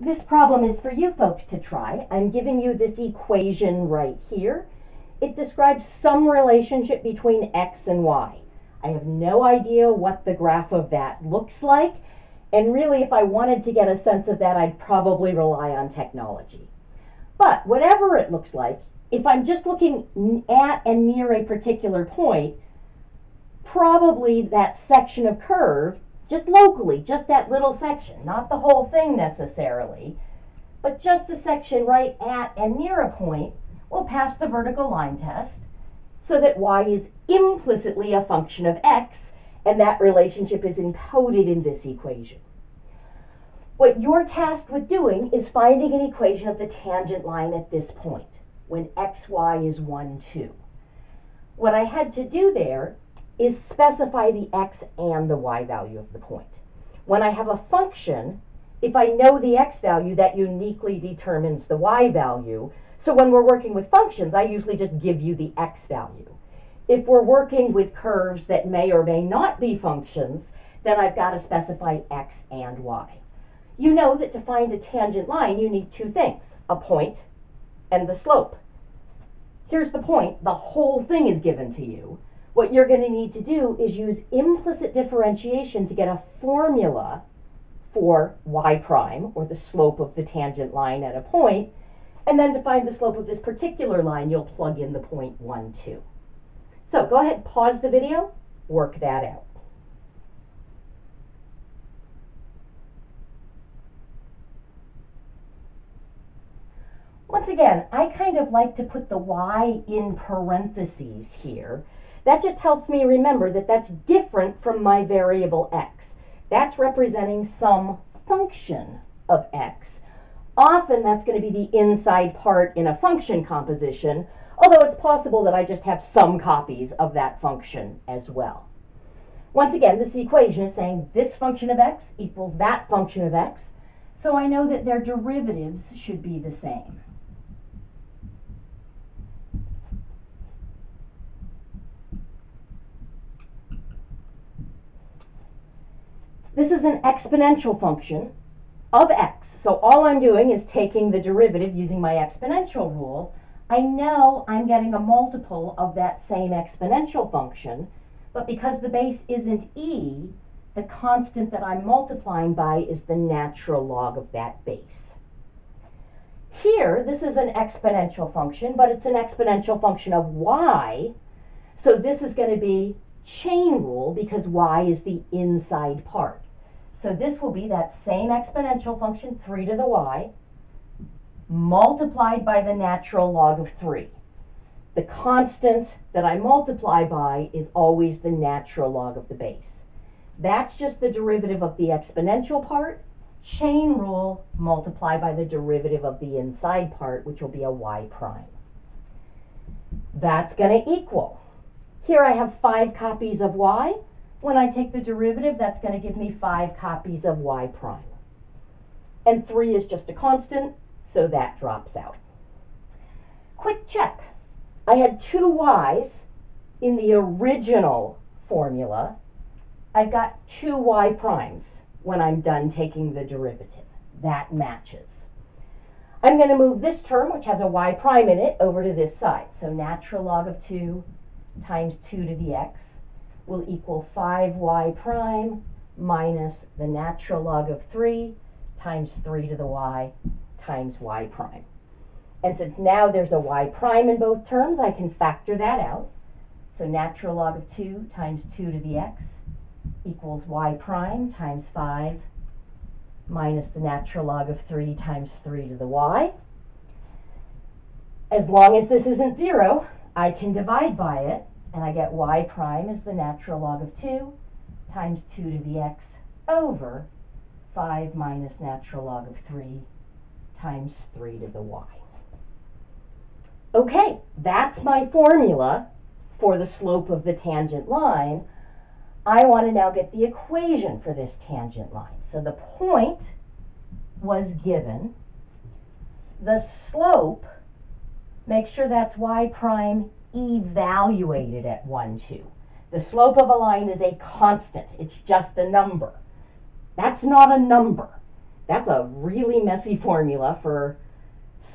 This problem is for you folks to try. I'm giving you this equation right here. It describes some relationship between x and y. I have no idea what the graph of that looks like. And really, if I wanted to get a sense of that, I'd probably rely on technology. But whatever it looks like, if I'm just looking at and near a particular point, probably that section of curve just locally, just that little section, not the whole thing necessarily, but just the section right at and near a point will pass the vertical line test so that y is implicitly a function of x and that relationship is encoded in this equation. What you're tasked with doing is finding an equation of the tangent line at this point when xy is 1, 2. What I had to do there is specify the x and the y value of the point. When I have a function, if I know the x value, that uniquely determines the y value. So when we're working with functions, I usually just give you the x value. If we're working with curves that may or may not be functions, then I've got to specify x and y. You know that to find a tangent line, you need two things, a point and the slope. Here's the point, the whole thing is given to you. What you're going to need to do is use implicit differentiation to get a formula for y prime, or the slope of the tangent line at a point, and then to find the slope of this particular line, you'll plug in the point 1, 2. So go ahead, pause the video, work that out. Once again, I kind of like to put the y in parentheses here that just helps me remember that that's different from my variable x. That's representing some function of x. Often that's going to be the inside part in a function composition, although it's possible that I just have some copies of that function as well. Once again, this equation is saying this function of x equals that function of x, so I know that their derivatives should be the same. This is an exponential function of x. So all I'm doing is taking the derivative using my exponential rule. I know I'm getting a multiple of that same exponential function, but because the base isn't e, the constant that I'm multiplying by is the natural log of that base. Here, this is an exponential function, but it's an exponential function of y, so this is going to be chain rule because y is the inside part. So this will be that same exponential function, 3 to the y, multiplied by the natural log of 3. The constant that I multiply by is always the natural log of the base. That's just the derivative of the exponential part. Chain rule multiply by the derivative of the inside part, which will be a y prime. That's going to equal. Here I have five copies of y. When I take the derivative, that's going to give me 5 copies of y prime. And 3 is just a constant, so that drops out. Quick check. I had two y's in the original formula. I've got two y primes when I'm done taking the derivative. That matches. I'm going to move this term, which has a y prime in it, over to this side. So natural log of 2 times 2 to the x will equal 5y prime minus the natural log of 3 times 3 to the y times y prime. And since now there's a y prime in both terms, I can factor that out. So natural log of 2 times 2 to the x equals y prime times 5 minus the natural log of 3 times 3 to the y. As long as this isn't 0, I can divide by it and I get y prime is the natural log of 2 times 2 to the x over 5 minus natural log of 3 times 3 to the y. Okay, that's my formula for the slope of the tangent line. I want to now get the equation for this tangent line. So the point was given. The slope, make sure that's y prime evaluated at 1, 2. The slope of a line is a constant. It's just a number. That's not a number. That's a really messy formula for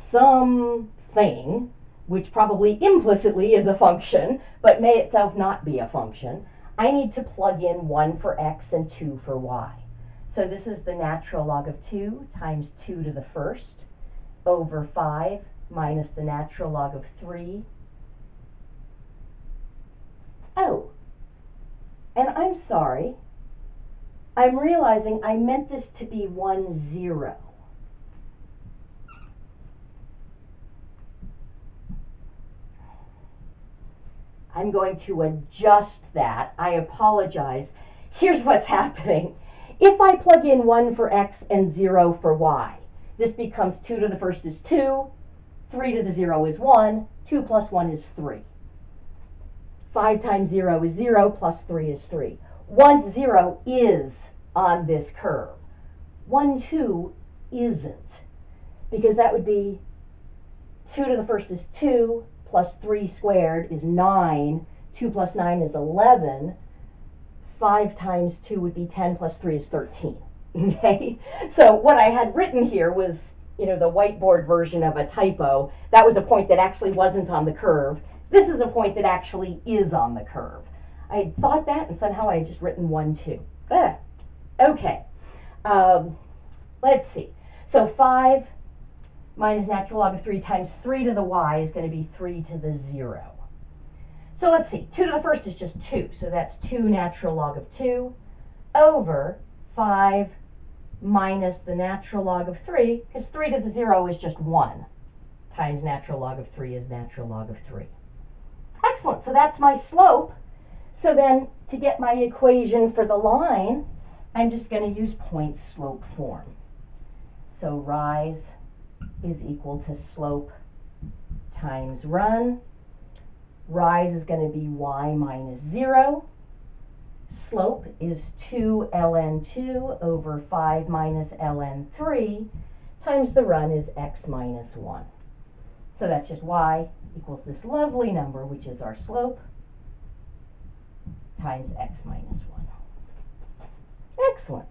something which probably implicitly is a function, but may itself not be a function. I need to plug in 1 for x and 2 for y. So this is the natural log of 2 times 2 to the first over 5 minus the natural log of 3. Oh, and I'm sorry, I'm realizing I meant this to be 1, 0. I'm going to adjust that. I apologize. Here's what's happening. If I plug in 1 for x and 0 for y, this becomes 2 to the first is 2, 3 to the 0 is 1, 2 plus 1 is 3. 5 times 0 is 0, plus 3 is 3. 1, 0 is on this curve. 1, 2 isn't, because that would be 2 to the first is 2, plus 3 squared is 9, 2 plus 9 is 11, 5 times 2 would be 10, plus 3 is 13. Okay, so what I had written here was, you know, the whiteboard version of a typo. That was a point that actually wasn't on the curve. This is a point that actually is on the curve. I had thought that, and somehow I had just written 1, 2. Ah, okay, um, let's see. So 5 minus natural log of 3 times 3 to the y is going to be 3 to the 0. So let's see, 2 to the first is just 2, so that's 2 natural log of 2 over 5 minus the natural log of 3, because 3 to the 0 is just 1, times natural log of 3 is natural log of 3. Excellent, so that's my slope. So then, to get my equation for the line, I'm just going to use point slope form. So rise is equal to slope times run. Rise is going to be y minus 0. Slope is 2 ln 2 over 5 minus ln 3 times the run is x minus 1. So that's just y equals this lovely number, which is our slope, times x minus 1. Excellent.